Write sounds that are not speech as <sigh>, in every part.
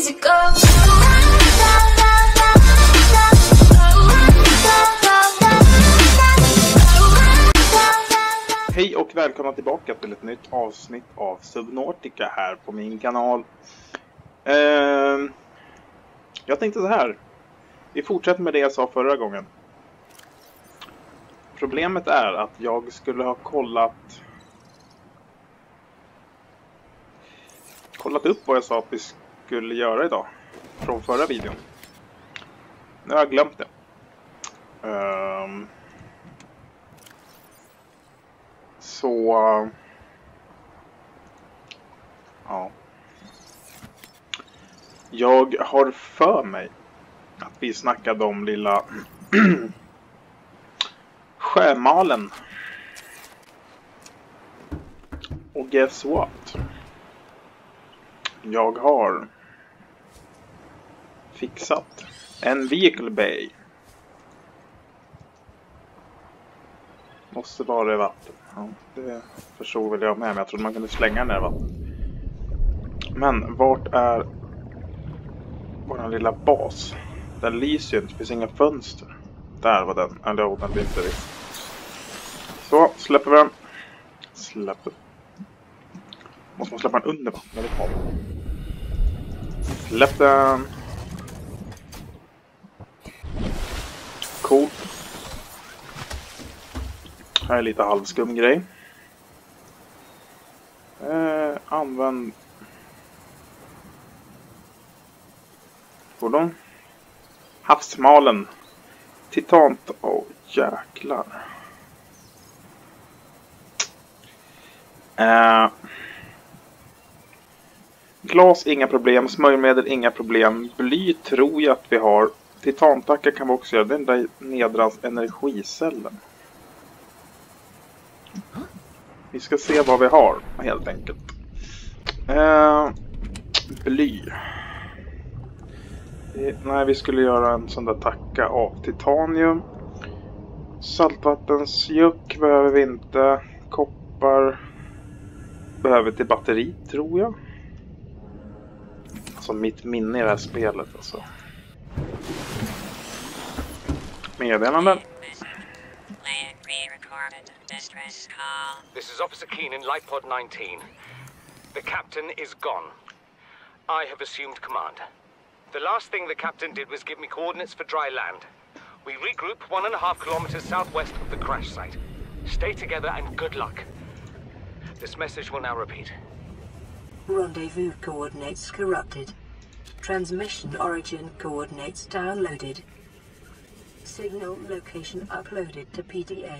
easy go. Hej och välkomna tillbaka till ett nytt avsnitt av Subnautica här på min kanal. Ehm, jag tänkte så här. Vi fortsätter med det jag sa förra gången. Problemet är att jag skulle ha kollat kollat upp vad jag sa att vi skulle göra idag från förra videon. Nu har jag glömt det. Um, så... Ja. Jag har för mig att vi snackade om lilla <clears throat> sjömalen. Och guess what? Jag har fixat en vehicle bay. Måste vara i vatten. Ja, det förstod väl jag med, men jag trodde man kunde slänga ner vatten. Men vart är vår lilla bas? Den lyser ju inte, det finns inga fönster. Där var den, eller ja, den lyser visst. Så, släpper vi den. Släpper. Måste man släppa den under vattnet? Släpp den. Coolt. Här är lite halvskum grej. Eh, använd... Fordon. Havsmalen. Titant. Åh, oh, jäklar. Eh, glas, inga problem. Smörjmedel, inga problem. Bly tror jag att vi har. Titantacka kan vi också göra. Den där nedrans energicellen. Vi ska se vad vi har helt enkelt. Eh, bly. Eh, nej, vi skulle göra en sån där tacka av titanium. Saltvattensjuck behöver vi inte. Koppar behöver till batteri, tror jag. Alltså mitt minne i det här spelet alltså. Meddelanden. Plan pre-recorded distress call. This is Officer Keenan, Light Pod 19. The captain is gone. I have assumed command. The last thing the captain did was give me coordinates for dry land. We regroup one and a half kilometers southwest of the crash site. Stay together and good luck. This message will now repeat. Rendezvous coordinates corrupted. Transmission origin coordinates downloaded. Signal location uploaded to PDA.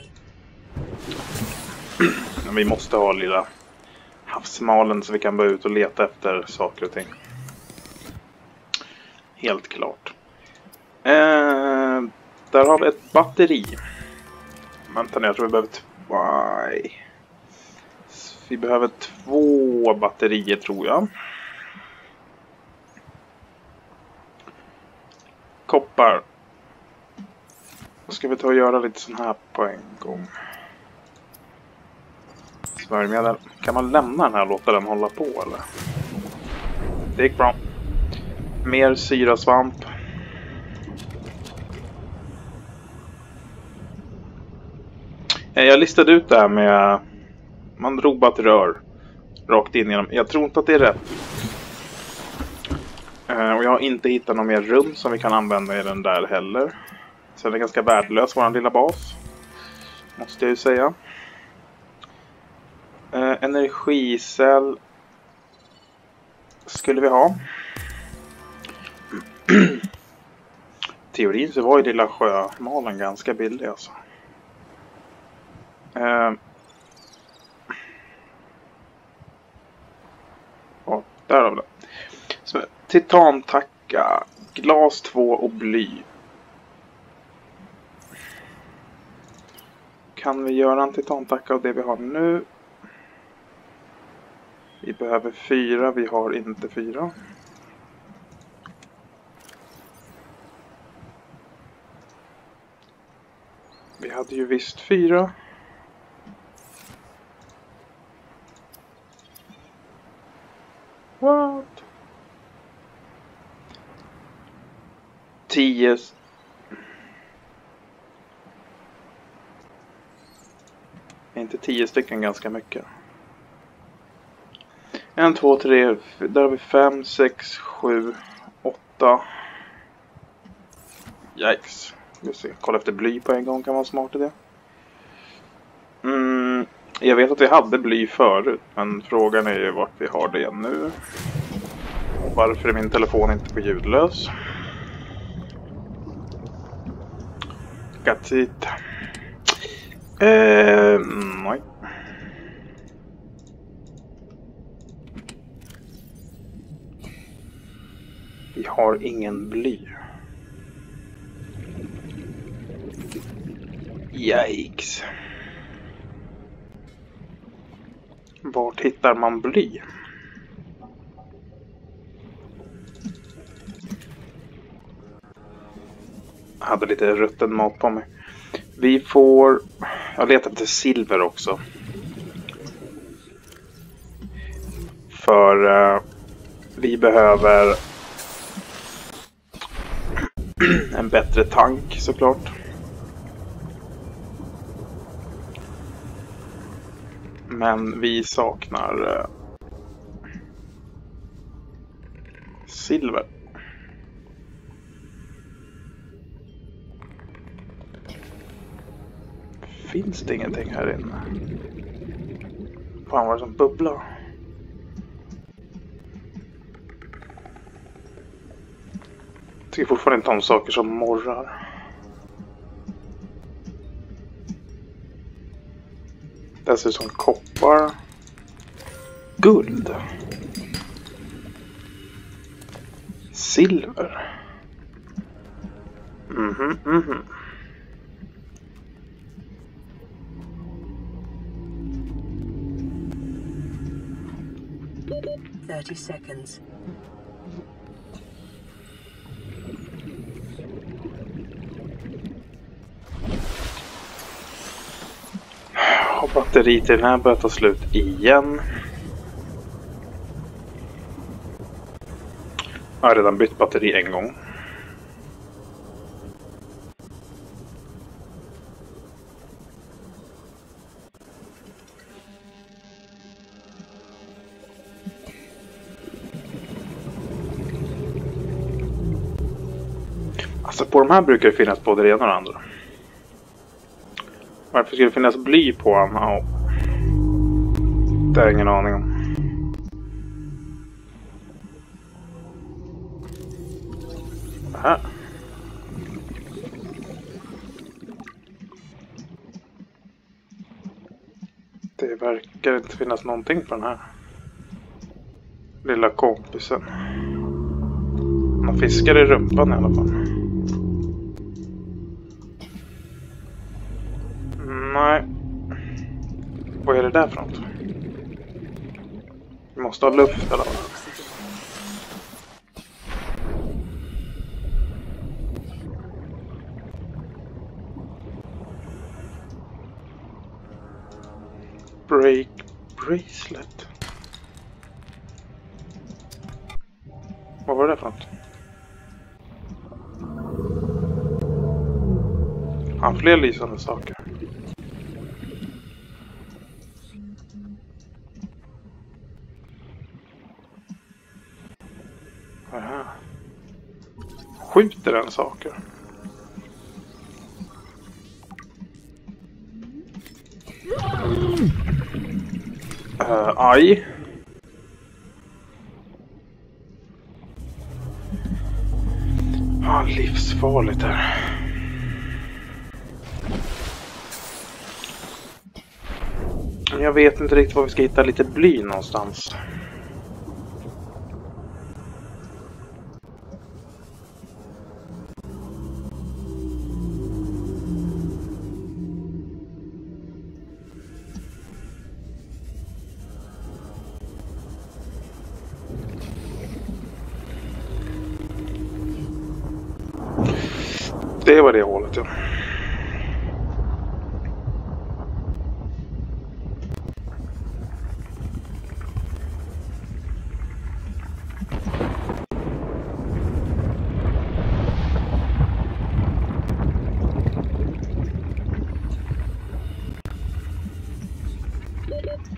Vi måste ha lilla havsmalen så vi kan börja ut och leta efter saker och ting. Helt klart. Eh, där har vi ett batteri. Vänta nu, jag tror vi behöver två. Vi behöver två batterier tror jag. Koppar. Då ska vi ta och göra lite sån här på en gång. Smörjmedel. Kan man lämna den här och låta den hålla på eller? Det gick bra. Mer syrasvamp. Eh, jag listade ut det här med... Man drog bara ett rör. Rakt in genom... Jag tror inte att det är rätt. Eh, och jag har inte hittat något mer rum som vi kan använda i den där heller. Sen den är ganska värdelös, vår lilla bas. Måste jag ju säga. Eh, energicell skulle vi ha. <clears throat> Teorin så var ju lilla sjömalen ganska billig alltså. Eh, ja, där har vi det. Så, titantacka, glas 2 och bly. Kan vi göra en titantacka av det vi har nu? Vi behöver fyra, vi har inte fyra. Vi hade ju visst fyra. What? tio... Är inte tio stycken ganska mycket? En, två, tre, där har vi fem, sex, sju, åtta. Yikes. Vi ska kolla efter bly på en gång kan vara smart idé. Mm, jag vet att vi hade bly förut, men frågan är ju vart vi har det nu. Och varför är min telefon inte på ljudlös? Gatsit. Eh, nej. Vi har ingen bly. Yikes. Vart hittar man bly? Jag hade lite rutten mat på mig. Vi får... Jag letar efter silver också. För uh, vi behöver <clears throat> en bättre tank såklart. Men vi saknar uh, silver. Finns det ingenting här inne? Fan vad det som bubblar. Jag tycker fortfarande inte om saker som morrar. Det ser ut som koppar. Guld. Silver. Mhm, mhm. Thirty seconds. Och batteriet i den här börjar ta slut igen. Jag har redan bytt batteri en gång. På de här brukar det finnas både det ena och det andra. Varför skulle det finnas bly på honom? Ja. Det har jag ingen aning om. Aha. Det verkar inte finnas någonting på den här lilla kompisen. Man fiskar i rumpan i alla fall. Måste ha luft eller vad? Break bracelet. Vad var det för något? Han fler lysande saker. Skjuter den saker? Uh, eh, aj. Ah, livsfarligt här. Jag vet inte riktigt var vi ska hitta lite bly någonstans. Doctor.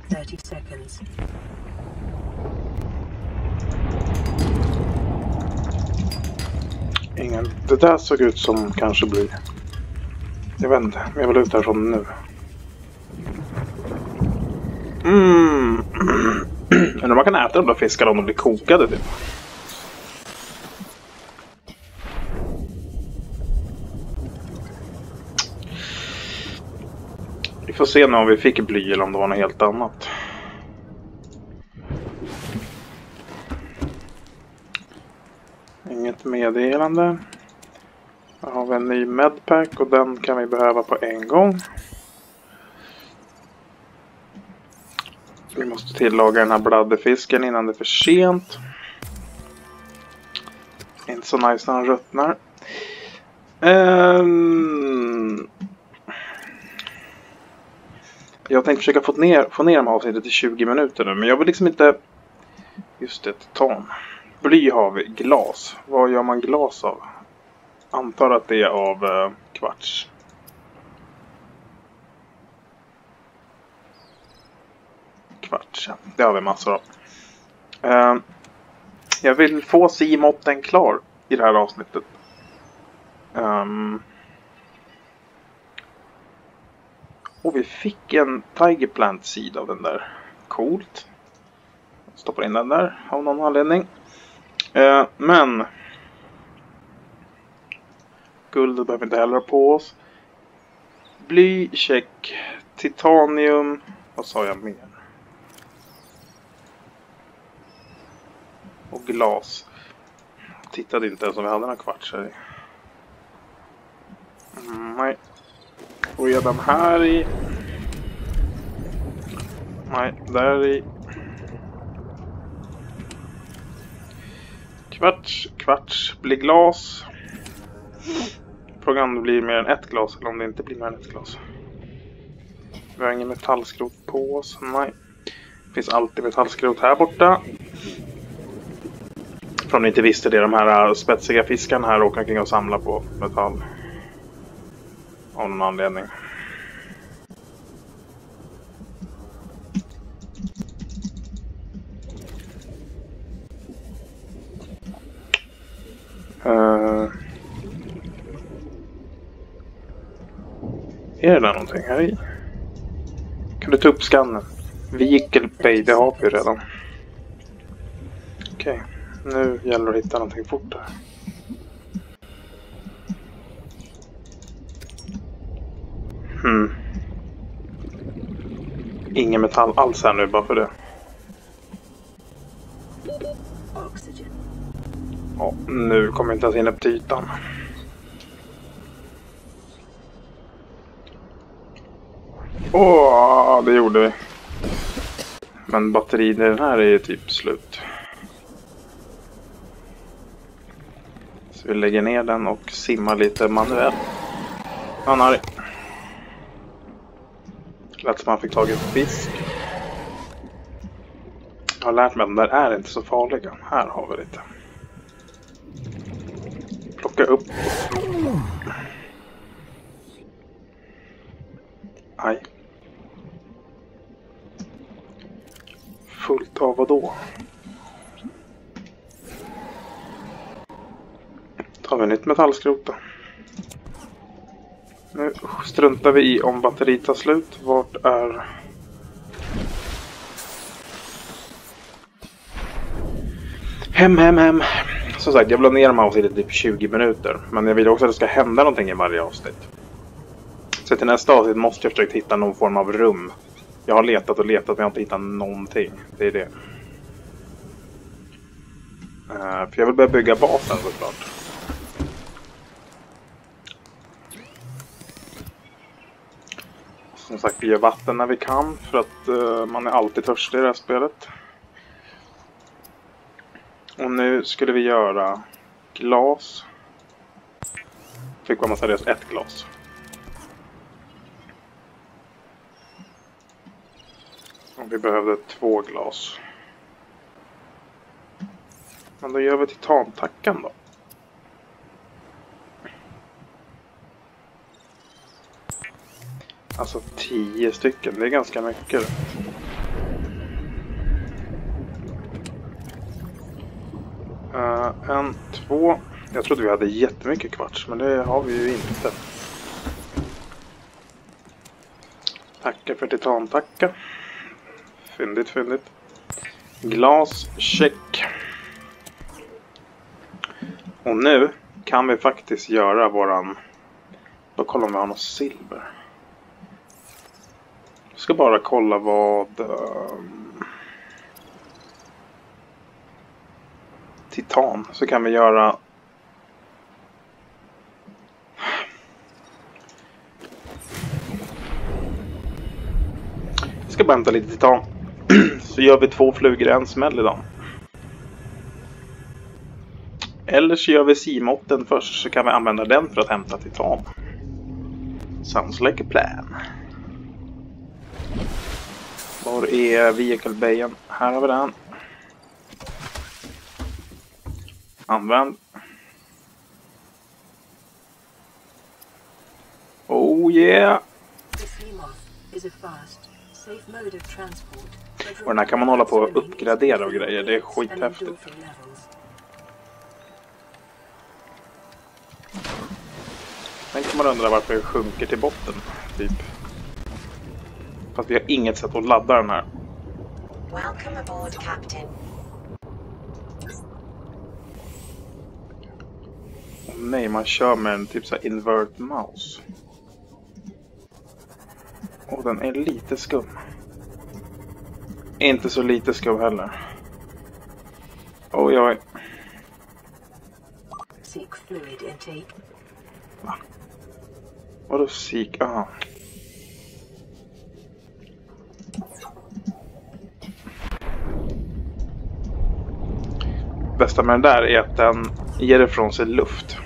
Thirty seconds. Det där såg ut som kanske blir... Jag vet inte, men jag vill ut härifrån nu. Mm. <clears throat> Undrar om man kan äta de där fiskarna om de blir kokade typ. Vi får se nu om vi fick bly eller om det var något helt annat. Inget meddelande. Här har vi en ny medpack och den kan vi behöva på en gång. Vi måste tillaga den här bladdefisken innan det är för sent. Inte så nice när han ruttnar. Um, Jag tänkte försöka få ner, få ner de här avsnittet till 20 minuter nu, men jag vill liksom inte... Just det, titan. Bly har vi, glas. Vad gör man glas av? Antar att det är av eh, kvarts. Kvarts, ja. Det har vi massor av. Eh, jag vill få C-måtten klar i det här avsnittet. Um, och vi fick en Tiger Plant Seed av den där. Coolt. Stoppar in den där av någon anledning. Eh, men. Guldet behöver vi inte heller ha på oss. Bly, check. Titanium. Vad sa jag mer? Och glas. Tittade inte ens om vi hade några kvartsar i. Mm, nej. Och redan här i. Nej, där i. Kvarts, kvarts blir glas. Frågan om det blir mer än ett glas eller om det inte blir mer än ett glas. Vi har ingen metallskrot på oss. Nej. Det finns alltid metallskrot här borta. För om ni inte visste det, de här äh, spetsiga fiskarna här åker omkring och samlar på metall. Av någon anledning. Är det där någonting här i? Kan du ta upp skannen? Vehicle Pay, det har vi redan. Okej, okay. nu gäller det att hitta någonting fort här. Hmm. Ingen metall alls här nu bara för det. Ja, nu kommer jag inte ens in upp till ytan. Åh, det gjorde vi. Men batterin i den här är ju typ slut. Så vi lägger ner den och simmar lite manuellt. Han är arg. Lät som han fick tag i fisk. Jag har lärt mig att de där är inte så farliga. Här har vi lite. Plocka upp. Aj. Av vad då? Tar vi nytt metallskrot då. Nu struntar vi i om batteriet tar slut. Vart är... Hem, hem, hem. Som sagt, jag vill ha ner de här i typ 20 minuter. Men jag vill också att det ska hända någonting i varje avsnitt. Så till nästa avsnitt måste jag försöka hitta någon form av rum. Jag har letat och letat men jag har inte hittat någonting. Det är det. Uh, för jag vill börja bygga basen såklart. Som sagt, vi gör vatten när vi kan för att uh, man är alltid törstig i det här spelet. Och nu skulle vi göra glas. Fick vara seriöst ett glas. Och vi behövde två glas. Men då gör vi titantackan då. Alltså tio stycken, det är ganska mycket. Uh, en, två. Jag trodde vi hade jättemycket kvarts, men det har vi ju inte. Tacka för titantacka. Fyndigt, fyndigt. Glas, check. Och nu kan vi faktiskt göra våran... Då kollar om vi har något silver. Jag ska bara kolla vad... Ehm, titan. Så kan vi göra... Jag ska bara hämta lite titan. <clears throat> Så gör vi två flugor i en smäll idag. Eller så gör vi simotten först så kan vi använda den för att hämta titan. Sounds like a plan. Var är vehicle bayen? Här har vi den. Använd. Oh yeah! The Seamoth is a fast, safe mode of transport. Och den här kan man hålla på och uppgradera och grejer. Det är skithäftigt. Sen kan man undra varför det sjunker till botten, typ. Fast vi har inget sätt att ladda den här. Welcome aboard, Captain. Nej, man kör med en typ så invert mouse. Och den är lite skum. Inte så lite skum heller. Oj, oj. Seek fluid intake. Vadå sik? Aha. Bästa med den där är att den ger ifrån sig luft.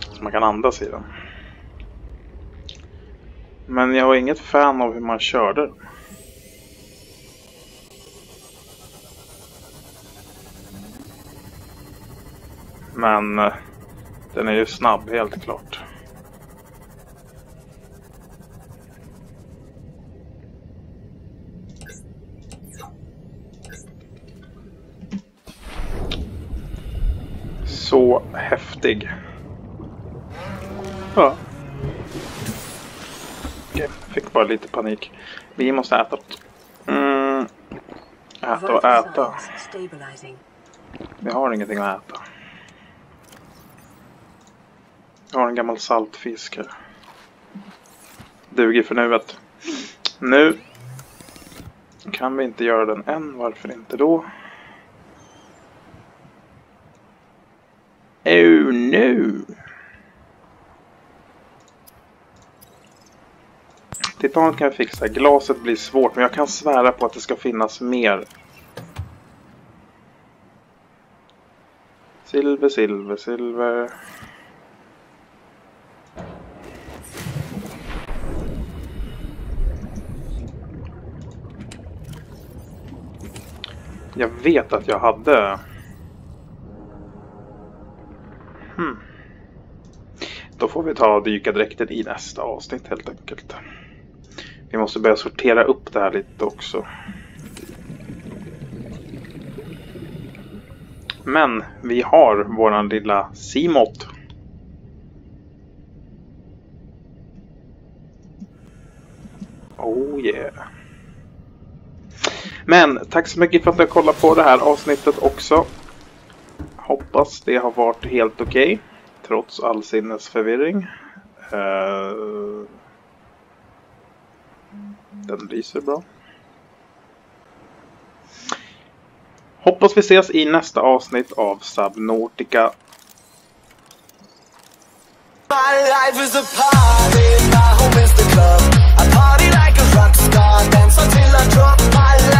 Så man kan andas i den. Men jag var inget fan av hur man körde den. Men eh, den är ju snabb helt klart. Så häftig. Ja. Okej, fick bara lite panik. Vi måste äta. Mm. Äta och äta. Vi har ingenting att äta. Jag har en gammal saltfisk här. Duger för nuet. Nu kan vi inte göra den än. Varför inte då? Oh nu! Titanet kan jag fixa. Glaset blir svårt, men jag kan svära på att det ska finnas mer. Silver, silver, silver. Jag vet att jag hade... Hmm. Då får vi ta dykardräkten i nästa avsnitt helt enkelt. Vi måste börja sortera upp det här lite också. Men vi har våran lilla Simot. Men tack så mycket för att ni har kollat på det här avsnittet också. Hoppas det har varit helt okej. Okay, trots all sinnesförvirring. Uh, den lyser bra. Hoppas vi ses i nästa avsnitt av Subnautica. My life is a party, my home is the club I party like a rock dance until I drop my life